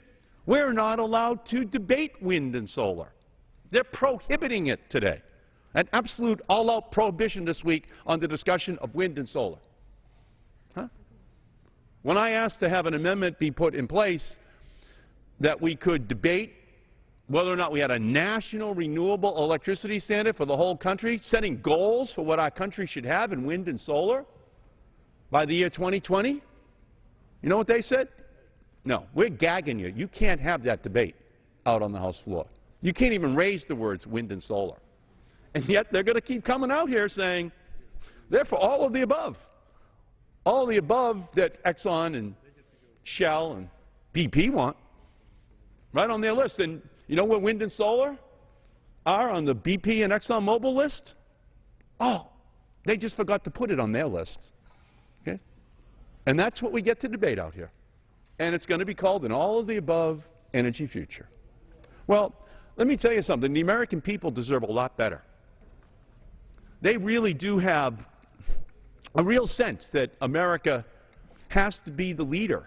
we're not allowed to debate wind and solar. They're prohibiting it today. An absolute all-out prohibition this week on the discussion of wind and solar. Huh? When I asked to have an amendment be put in place that we could debate whether or not we had a national renewable electricity standard for the whole country, setting goals for what our country should have in wind and solar by the year 2020, you know what they said? No, we're gagging you. You can't have that debate out on the House floor. You can't even raise the words wind and solar. And yet they're going to keep coming out here saying they're for all of the above. All the above that Exxon and Shell and BP want, right on their list. And you know where wind and solar are on the BP and Exxon ExxonMobil list? Oh, they just forgot to put it on their list. Okay? And that's what we get to debate out here and it's going to be called an all of the above energy future. Well, let me tell you something. The American people deserve a lot better. They really do have a real sense that America has to be the leader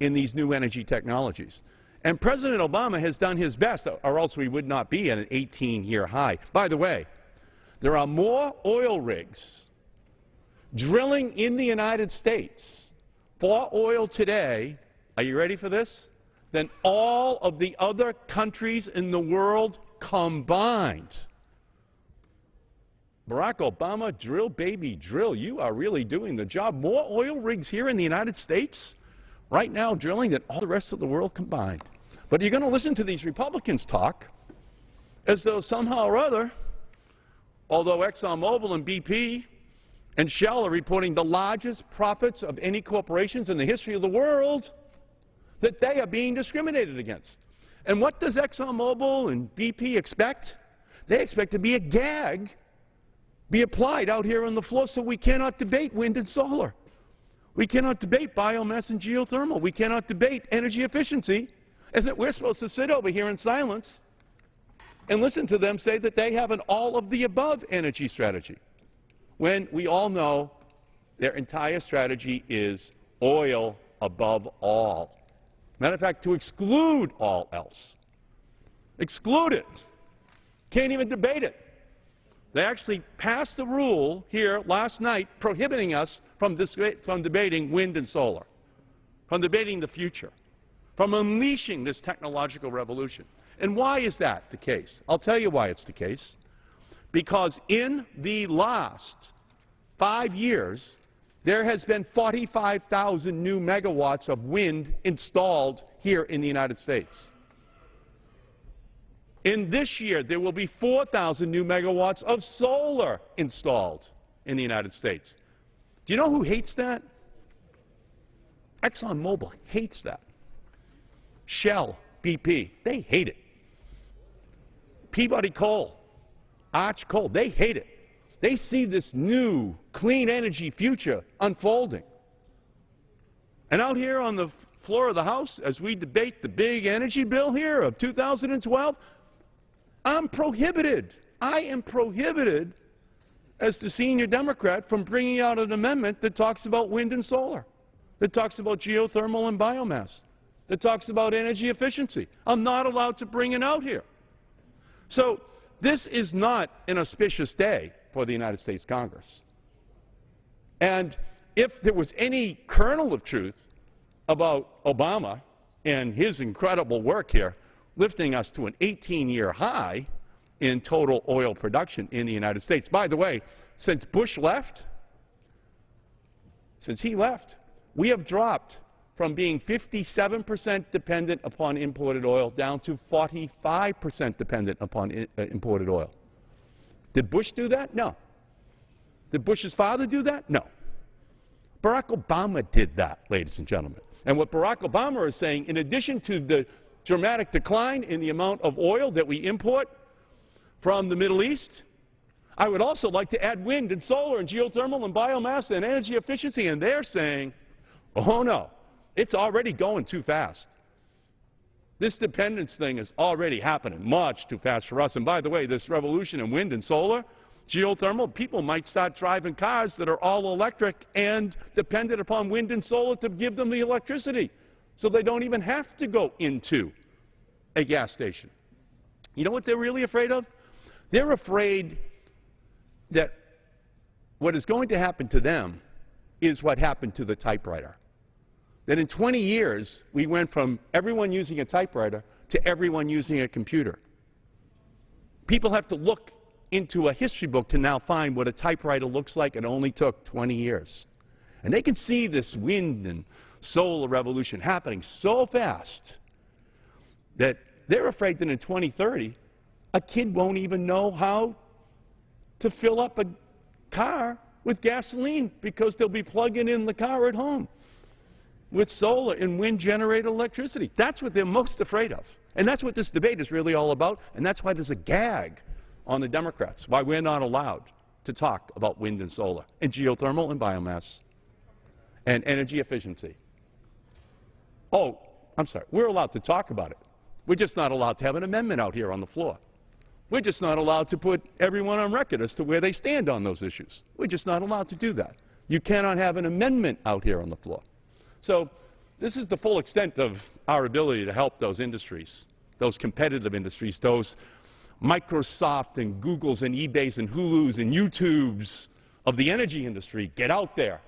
in these new energy technologies. And President Obama has done his best, or else we would not be at an 18-year high. By the way, there are more oil rigs drilling in the United States for oil today, are you ready for this? Than all of the other countries in the world combined. Barack Obama, drill, baby, drill. You are really doing the job. More oil rigs here in the United States right now drilling than all the rest of the world combined. But you're going to listen to these Republicans talk as though somehow or other, although ExxonMobil and BP and Shell are reporting the largest profits of any corporations in the history of the world, that they are being discriminated against. And what does ExxonMobil and BP expect? They expect to be a gag be applied out here on the floor so we cannot debate wind and solar. We cannot debate biomass and geothermal. We cannot debate energy efficiency. And that we're supposed to sit over here in silence and listen to them say that they have an all-of-the-above energy strategy when we all know their entire strategy is oil above all. Matter of fact, to exclude all else. Exclude it. Can't even debate it. They actually passed a rule here last night prohibiting us from, from debating wind and solar, from debating the future, from unleashing this technological revolution. And why is that the case? I'll tell you why it's the case because in the last five years, there has been 45,000 new megawatts of wind installed here in the United States. In this year, there will be 4,000 new megawatts of solar installed in the United States. Do you know who hates that? ExxonMobil hates that. Shell, BP, they hate it. Peabody Coal, Arch Coal, they hate it. They see this new clean energy future unfolding. And out here on the floor of the House, as we debate the big energy bill here of 2012, I'm prohibited. I am prohibited as the senior Democrat from bringing out an amendment that talks about wind and solar, that talks about geothermal and biomass, that talks about energy efficiency. I'm not allowed to bring it out here. So this is not an auspicious day for the United States Congress. And if there was any kernel of truth about Obama and his incredible work here, lifting us to an 18-year high in total oil production in the United States. By the way, since Bush left, since he left, we have dropped from being 57% dependent upon imported oil down to 45% dependent upon uh, imported oil. Did Bush do that? No. Did Bush's father do that? No. Barack Obama did that, ladies and gentlemen. And what Barack Obama is saying, in addition to the dramatic decline in the amount of oil that we import from the Middle East, I would also like to add wind and solar and geothermal and biomass and energy efficiency. And they're saying, oh no, it's already going too fast. This dependence thing is already happening much too fast for us. And by the way, this revolution in wind and solar, geothermal, people might start driving cars that are all electric and dependent upon wind and solar to give them the electricity. So they don't even have to go into a gas station. You know what they're really afraid of? They're afraid that what is going to happen to them is what happened to the typewriter. That in 20 years, we went from everyone using a typewriter to everyone using a computer. People have to look into a history book to now find what a typewriter looks like. It only took 20 years. And they can see this wind and solar revolution happening so fast that they're afraid that in 2030, a kid won't even know how to fill up a car with gasoline because they'll be plugging in the car at home with solar and wind-generated electricity. That's what they're most afraid of. And that's what this debate is really all about, and that's why there's a gag on the Democrats, why we're not allowed to talk about wind and solar and geothermal and biomass and energy efficiency. Oh, I'm sorry, we're allowed to talk about it. We're just not allowed to have an amendment out here on the floor. We're just not allowed to put everyone on record as to where they stand on those issues. We're just not allowed to do that. You cannot have an amendment out here on the floor. So this is the full extent of our ability to help those industries, those competitive industries, those Microsoft and Googles and eBays and Hulus and YouTubes of the energy industry get out there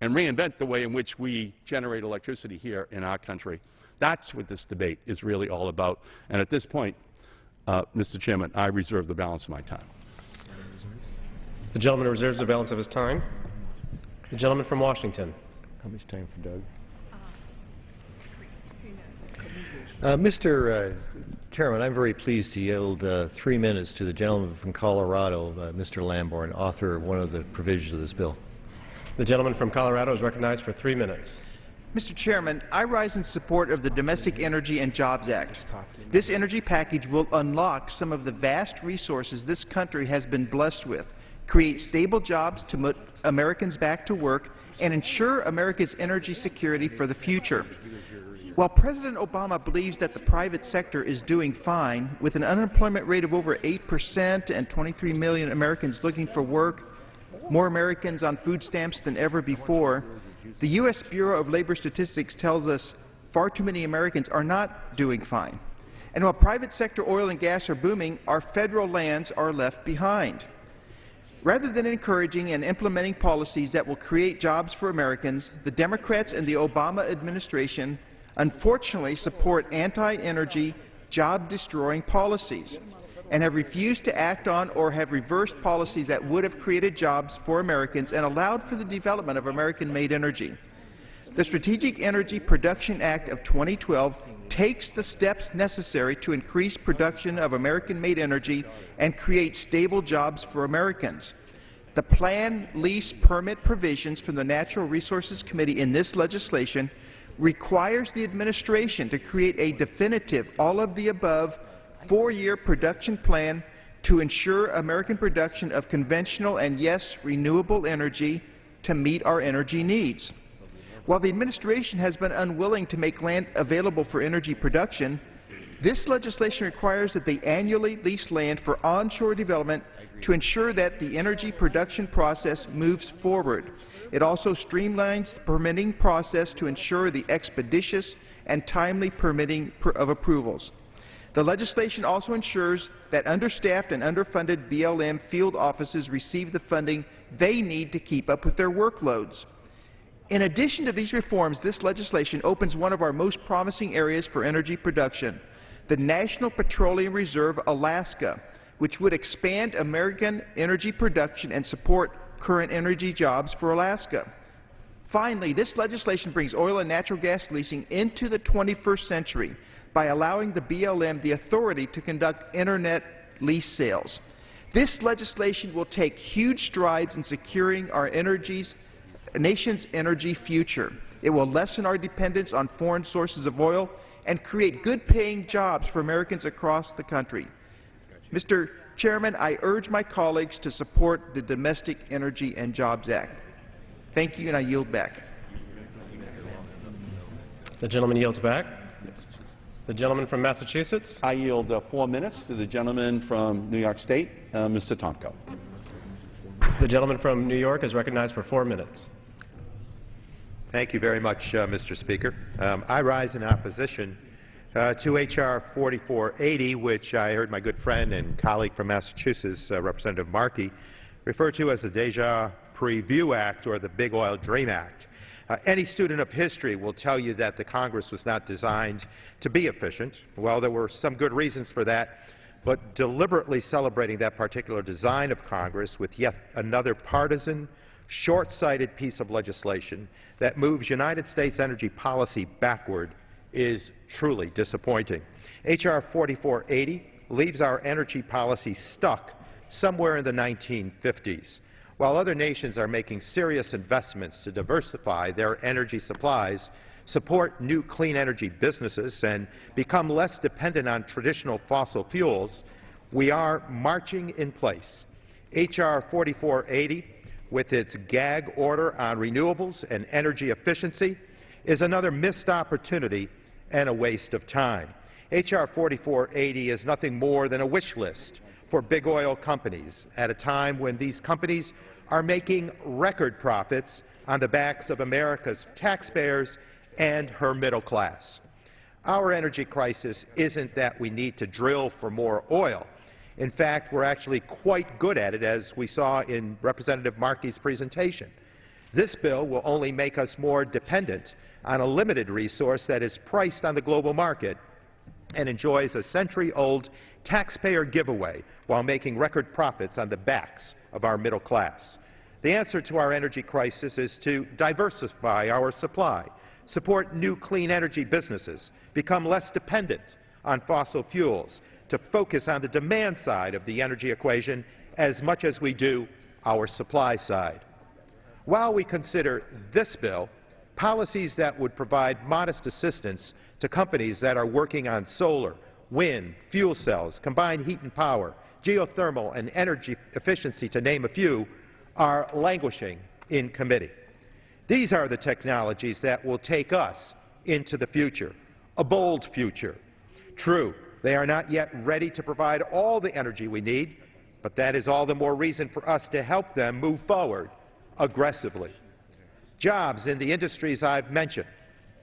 and reinvent the way in which we generate electricity here in our country. That's what this debate is really all about. And at this point, uh, Mr. Chairman, I reserve the balance of my time. The gentleman reserves the balance of his time. The gentleman from Washington. How much time for Doug? Uh, Mr. Uh, Chairman, I'm very pleased to yield uh, three minutes to the gentleman from Colorado, uh, Mr. Lamborn, author of one of the provisions of this bill. The gentleman from Colorado is recognized for three minutes. Mr. Chairman, I rise in support of the Domestic Energy and Jobs Act. This energy package will unlock some of the vast resources this country has been blessed with, create stable jobs to put Americans back to work, and ensure America's energy security for the future. While President Obama believes that the private sector is doing fine, with an unemployment rate of over 8% and 23 million Americans looking for work, more Americans on food stamps than ever before, the U.S. Bureau of Labor Statistics tells us far too many Americans are not doing fine. And while private sector oil and gas are booming, our federal lands are left behind. Rather than encouraging and implementing policies that will create jobs for Americans, the Democrats and the Obama administration unfortunately support anti-energy, job-destroying policies and have refused to act on or have reversed policies that would have created jobs for Americans and allowed for the development of American-made energy. The Strategic Energy Production Act of 2012 takes the steps necessary to increase production of American-made energy and create stable jobs for Americans. The plan, lease, permit provisions from the Natural Resources Committee in this legislation requires the administration to create a definitive, all-of-the-above, four-year production plan to ensure American production of conventional and, yes, renewable energy to meet our energy needs. While the administration has been unwilling to make land available for energy production, This legislation requires that they annually lease land for onshore development to ensure that the energy production process moves forward. It also streamlines the permitting process to ensure the expeditious and timely permitting of approvals. The legislation also ensures that understaffed and underfunded BLM field offices receive the funding they need to keep up with their workloads. In addition to these reforms, this legislation opens one of our most promising areas for energy production, the National Petroleum Reserve Alaska, which would expand American energy production and support current energy jobs for Alaska. Finally, this legislation brings oil and natural gas leasing into the 21st century by allowing the BLM the authority to conduct Internet lease sales. This legislation will take huge strides in securing our energy's, nation's energy future. It will lessen our dependence on foreign sources of oil and create good-paying jobs for Americans across the country. Mr. Chairman, I urge my colleagues to support the Domestic Energy and Jobs Act. Thank you, and I yield back. The gentleman yields back. The gentleman from Massachusetts. I yield uh, four minutes to the gentleman from New York State, uh, Mr. Tonko. The gentleman from New York is recognized for four minutes. Thank you very much, uh, Mr. Speaker. Um, I rise in opposition uh, to H.R. 4480, which I heard my good friend and colleague from Massachusetts, uh, Representative Markey, refer to as the Deja Preview Act or the Big Oil Dream Act. Uh, any student of history will tell you that the Congress was not designed to be efficient. Well, there were some good reasons for that, but deliberately celebrating that particular design of Congress with yet another partisan, short-sighted piece of legislation that moves United States energy policy backward is truly disappointing. H.R. 4480 leaves our energy policy stuck somewhere in the 1950s. While other nations are making serious investments to diversify their energy supplies, support new clean energy businesses, and become less dependent on traditional fossil fuels, we are marching in place. H.R. 4480 with its gag order on renewables and energy efficiency is another missed opportunity and a waste of time. H.R. 4480 is nothing more than a wish list for big oil companies at a time when these companies are making record profits on the backs of America's taxpayers and her middle class. Our energy crisis isn't that we need to drill for more oil. In fact, we're actually quite good at it, as we saw in Representative Markey's presentation. This bill will only make us more dependent on a limited resource that is priced on the global market and enjoys a century-old taxpayer giveaway while making record profits on the backs of our middle class. The answer to our energy crisis is to diversify our supply, support new clean energy businesses, become less dependent on fossil fuels, to focus on the demand side of the energy equation as much as we do our supply side. While we consider this bill, policies that would provide modest assistance to companies that are working on solar, wind, fuel cells, combined heat and power, geothermal, and energy efficiency, to name a few, are languishing in committee. These are the technologies that will take us into the future, a bold future. True, they are not yet ready to provide all the energy we need, but that is all the more reason for us to help them move forward aggressively. Jobs in the industries I've mentioned,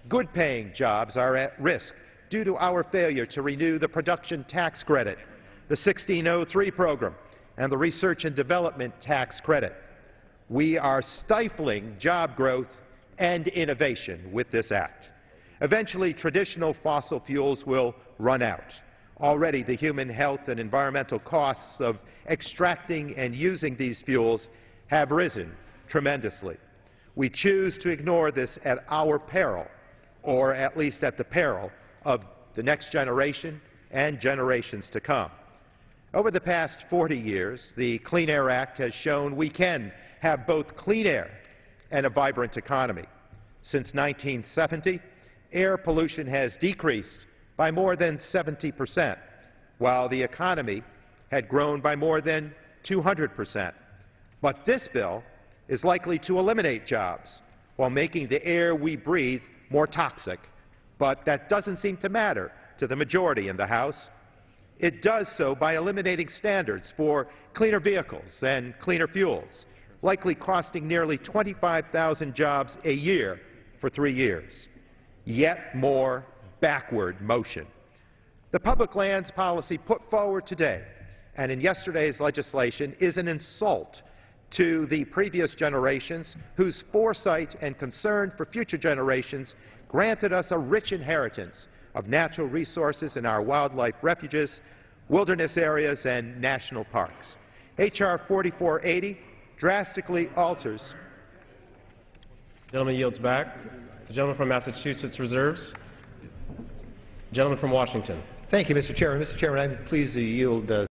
good-paying jobs are at risk due to our failure to renew the production tax credit, the 1603 program, and the research and development tax credit. We are stifling job growth and innovation with this act. Eventually, traditional fossil fuels will run out. Already, the human health and environmental costs of extracting and using these fuels have risen tremendously. We choose to ignore this at our peril, or at least at the peril of the next generation and generations to come. Over the past 40 years, the Clean Air Act has shown we can have both clean air and a vibrant economy. Since 1970, air pollution has decreased by more than 70 percent, while the economy had grown by more than 200 percent. But this bill is likely to eliminate jobs while making the air we breathe more toxic. But that doesn't seem to matter to the majority in the House. It does so by eliminating standards for cleaner vehicles and cleaner fuels, likely costing nearly 25,000 jobs a year for three years. Yet more backward motion. The public lands policy put forward today and in yesterday's legislation is an insult to the previous generations whose foresight and concern for future generations granted us a rich inheritance of natural resources in our wildlife refuges, wilderness areas, and national parks. H.R. 4480 drastically alters. Gentleman yields back. The gentleman from Massachusetts reserves. Gentleman from Washington. Thank you, Mr. Chairman. Mr. Chairman, I'm pleased to yield uh,